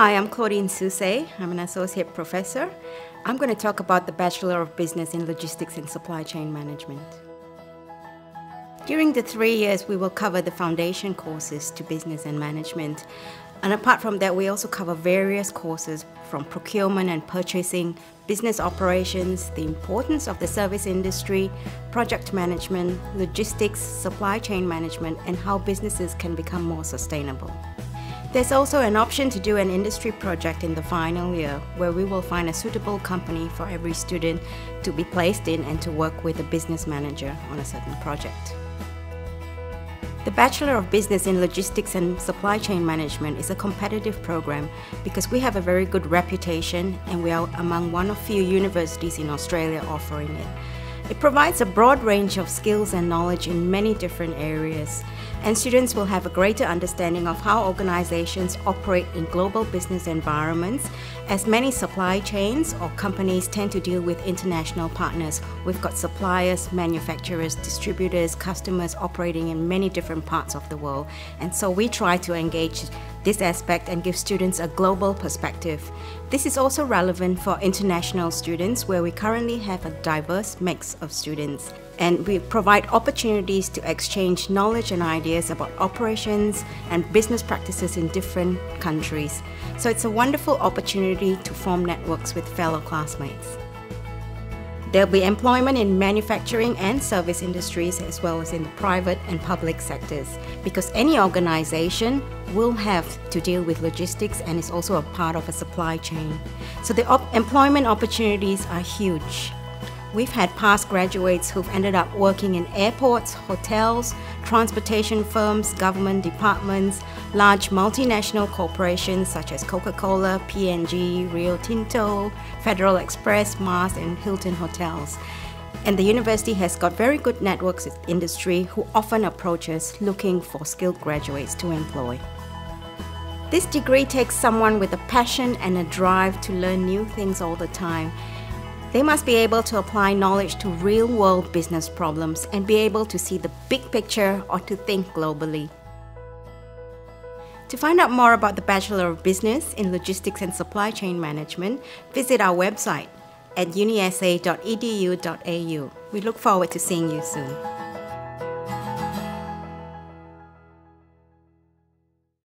Hi, I'm Claudine Soosay. I'm an associate professor. I'm going to talk about the Bachelor of Business in Logistics and Supply Chain Management. During the three years, we will cover the foundation courses to business and management. And apart from that, we also cover various courses from procurement and purchasing, business operations, the importance of the service industry, project management, logistics, supply chain management, and how businesses can become more sustainable. There's also an option to do an industry project in the final year where we will find a suitable company for every student to be placed in and to work with a business manager on a certain project. The Bachelor of Business in Logistics and Supply Chain Management is a competitive program because we have a very good reputation and we are among one of few universities in Australia offering it. It provides a broad range of skills and knowledge in many different areas, and students will have a greater understanding of how organizations operate in global business environments, as many supply chains or companies tend to deal with international partners. We've got suppliers, manufacturers, distributors, customers operating in many different parts of the world, and so we try to engage this aspect and give students a global perspective. This is also relevant for international students where we currently have a diverse mix of students and we provide opportunities to exchange knowledge and ideas about operations and business practices in different countries. So it's a wonderful opportunity to form networks with fellow classmates. There'll be employment in manufacturing and service industries as well as in the private and public sectors because any organization will have to deal with logistics and is also a part of a supply chain. So the op employment opportunities are huge. We've had past graduates who've ended up working in airports, hotels, transportation firms, government departments, large multinational corporations such as Coca-Cola, P&G, Rio Tinto, Federal Express, Mars and Hilton Hotels. And the university has got very good networks with industry who often approach us looking for skilled graduates to employ. This degree takes someone with a passion and a drive to learn new things all the time they must be able to apply knowledge to real world business problems and be able to see the big picture or to think globally. To find out more about the Bachelor of Business in Logistics and Supply Chain Management, visit our website at unisa.edu.au. We look forward to seeing you soon.